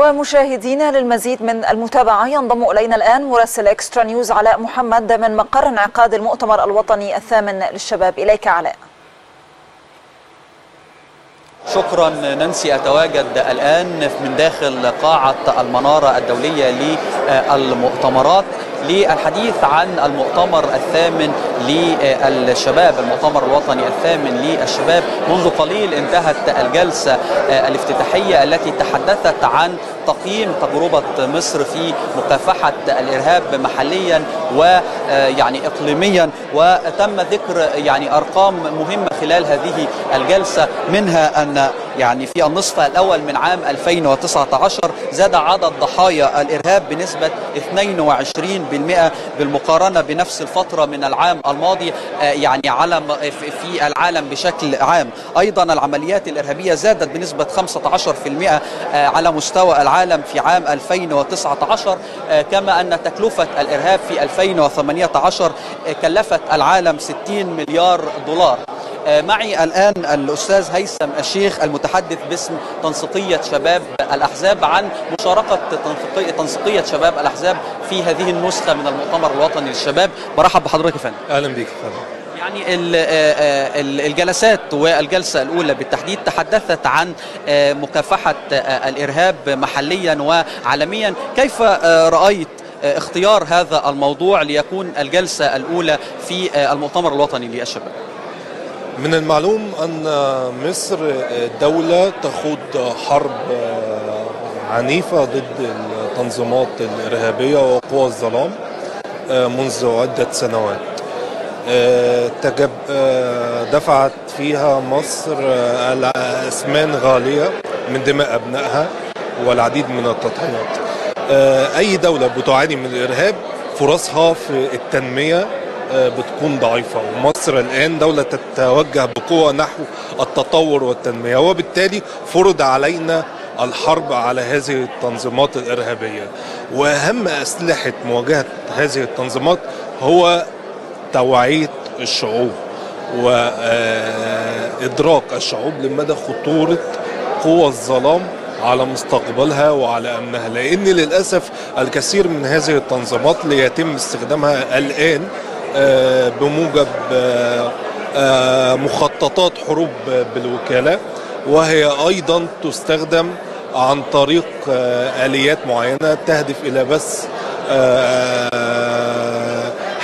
ومشاهدينا للمزيد من المتابعة ينضم إلينا الآن مراسل إكسترا نيوز علاء محمد من مقر انعقاد المؤتمر الوطني الثامن للشباب. إليك علاء. شكرا نانسي أتواجد الآن من داخل قاعة المنارة الدولية للمؤتمرات. للحديث عن المؤتمر الثامن للشباب المؤتمر الوطني الثامن للشباب. منذ قليل انتهت الجلسة الافتتاحية التي تحدثت عن تقييم تجربة مصر في مكافحة الإرهاب محليا ويعني إقليميا وتم ذكر يعني أرقام مهمة خلال هذه الجلسة منها أن يعني في النصف الأول من عام 2019 زاد عدد ضحايا الإرهاب بنسبة 22% بالمقارنة بنفس الفترة من العام الماضي يعني على في العالم بشكل عام. أيضا العمليات الإرهابية زادت بنسبة 15% على مستوى العالم في عام 2019 كما أن تكلفة الإرهاب في 2018 كلفت العالم 60 مليار دولار. معي الآن الأستاذ هيثم الشيخ المتحدث باسم تنسيقية شباب الأحزاب عن مشاركة تنسيقية شباب الأحزاب في هذه النسخة من المؤتمر الوطني للشباب. برحب بحضرتك يا فندم. أهلا بك فندم. يعني الجلسات والجلسة الأولى بالتحديد تحدثت عن مكافحة الإرهاب محليا وعالميا. كيف رأيت اختيار هذا الموضوع ليكون الجلسة الأولى في المؤتمر الوطني للشباب. من المعلوم أن مصر دولة تخوض حرب عنيفة ضد التنظيمات الإرهابية وقوى الظلام منذ عدة سنوات. تجب دفعت فيها مصر أثمان غالية من دماء أبنائها والعديد من التضحيات. أي دولة بتعاني من الإرهاب فرصها في التنمية بتكون ضعيفة. ومصر الآن دولة تتوجه بقوة نحو التطور والتنمية. وبالتالي فرض علينا الحرب على هذه التنظيمات الإرهابية. وأهم أسلحة مواجهة هذه التنظيمات هو توعية الشعوب وإدراك الشعوب لمدى خطورة قوى الظلام على مستقبلها وعلى امنها لأن للأسف الكثير من هذه التنظيمات ليتم استخدامها الآن بموجب مخططات حروب بالوكالة وهي أيضا تستخدم عن طريق آليات معينة تهدف إلى بث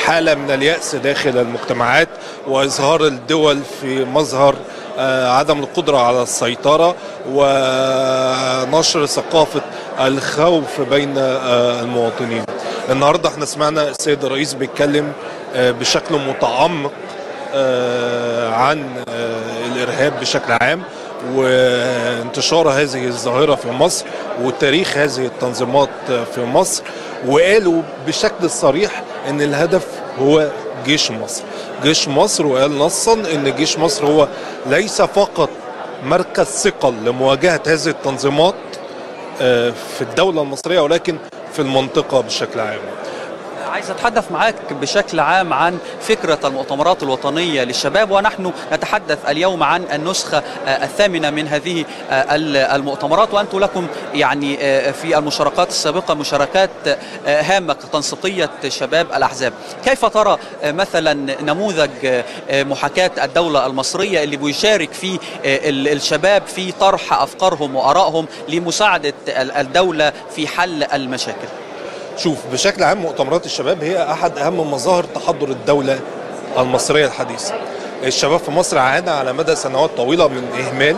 حالة من اليأس داخل المجتمعات وإظهار الدول في مظهر عدم القدرة على السيطرة ونشر ثقافة الخوف بين المواطنين. النهاردة إحنا سمعنا السيد الرئيس بيتكلم بشكل متعمق عن الإرهاب بشكل عام وانتشار هذه الظاهرة في مصر وتاريخ هذه التنظيمات في مصر وقالوا بشكل صريح إن الهدف هو جيش مصر. جيش مصر وقال نصا إن جيش مصر هو ليس فقط مركز ثقل لمواجهة هذه التنظيمات في الدولة المصرية ولكن في المنطقة بشكل عام. عايز أتحدث معاك بشكل عام عن فكرة المؤتمرات الوطنية للشباب ونحن نتحدث اليوم عن النسخة الثامنة من هذه المؤتمرات وأنتم لكم يعني في المشاركات السابقة مشاركات هامة كتنسيقيه شباب الأحزاب، كيف ترى مثلا نموذج محاكاة الدولة المصرية اللي بيشارك فيه الشباب في طرح أفكارهم وآرائهم لمساعدة الدولة في حل المشاكل؟ شوف بشكل عام مؤتمرات الشباب هي أحد أهم مظاهر تحضر الدولة المصرية الحديثة. الشباب في مصر عانى على مدى سنوات طويلة من إهمال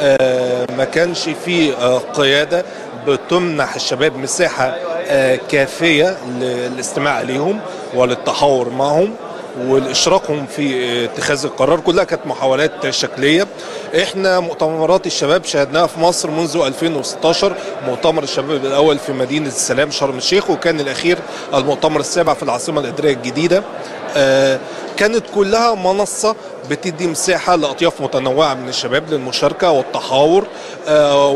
آه ما كانش في آه قيادة بتمنح الشباب مساحة آه كافية للاستماع اليهم وللتحاور معهم والاشراكهم في اتخاذ القرار كلها كانت محاولات شكلية. إحنا مؤتمرات الشباب شاهدناها في مصر منذ 2016 مؤتمر الشباب الأول في مدينة السلام شرم الشيخ وكان الأخير المؤتمر السابع في العاصمة الإدارية الجديدة. آه كانت كلها منصة بتدي مساحة لأطياف متنوعة من الشباب للمشاركة والتحاور آه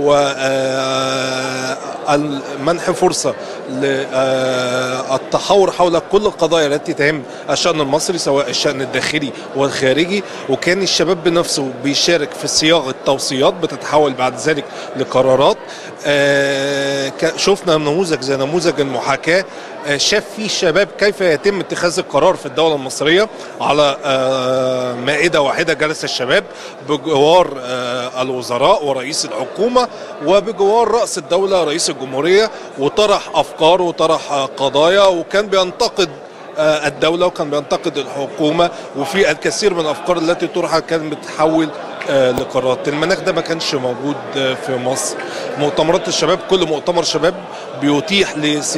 ومنح فرصة للتحاور حول كل القضايا التي تهم الشأن المصري سواء الشأن الداخلي والخارجي. وكان الشباب بنفسه بيشارك في صياغة توصيات بتتحول بعد ذلك لقرارات. آه شفنا نموذج زي نموذج المحاكاة. شاف فيه الشباب كيف يتم اتخاذ القرار في الدولة المصرية على مائده واحدة جلس الشباب بجوار الوزراء ورئيس الحكومة وبجوار رأس الدولة رئيس الجمهورية وطرح أفكار وطرح قضايا وكان بينتقد الدولة وكان بينتقد الحكومة وفي الكثير من الأفكار التي طرحت كانت بتحول لقرارات. المناخ ده ما كانش موجود في مصر. مؤتمرات الشباب كل مؤتمر شباب بيتيح ل 60%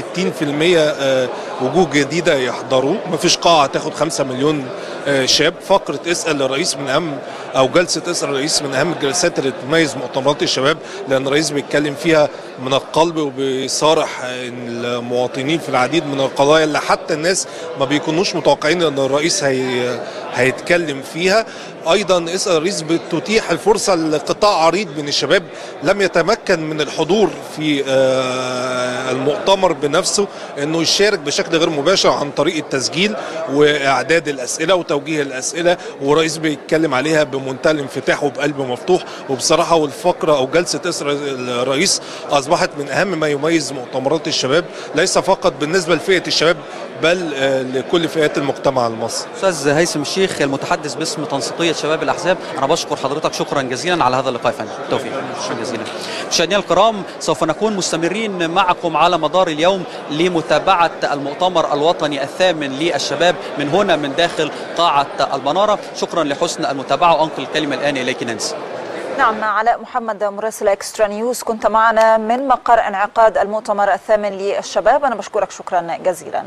وجوه جديدة يحضروه ما فيش قاعة تاخد 5 مليون شاب فقرة اسأل الرئيس من أهم أو جلسة اسال الرئيس من أهم الجلسات اللي تميز مؤتمرات الشباب لأن الرئيس بيتكلم فيها من القلب وبيصارح المواطنين في العديد من القضايا اللي حتى الناس ما بيكونوش متوقعين إن الرئيس هي هيتكلم فيها. أيضا اسال الرئيس بتتيح الفرصة لقطاع عريض من الشباب لم يتمكن من الحضور في المؤتمر بنفسه إنه يشارك بشكل غير مباشر عن طريق التسجيل وإعداد الأسئلة وتوجيه الأسئلة والرئيس بيتكلم عليها بمنتهى الانفتاح وبقلب مفتوح. وبصراحة والفقرة أو جلسة اسر الرئيس أصبحت من أهم ما يميز مؤتمرات الشباب ليس فقط بالنسبة لفئة الشباب بل لكل فئات المجتمع المصري. أستاذ هيثم الشيخ المتحدث باسم تنسيقية شباب الأحزاب أنا بشكر حضرتك شكرا جزيلا على هذا اللقاء يا فندم بالتوفيق شكرا جزيلا. مشاهدينا الكرام سوف نكون مستمرين معكم على مدار اليوم لمتابعة المؤتمر الوطني الثامن للشباب من هنا من داخل قاعة المنارة شكرا لحسن المتابعة وأنقل الكلمة الآن إليك نانسي. نعم علاء محمد مراسل إكسترا نيوز كنت معنا من مقر انعقاد المؤتمر الثامن للشباب أنا بشكرك شكرا جزيلا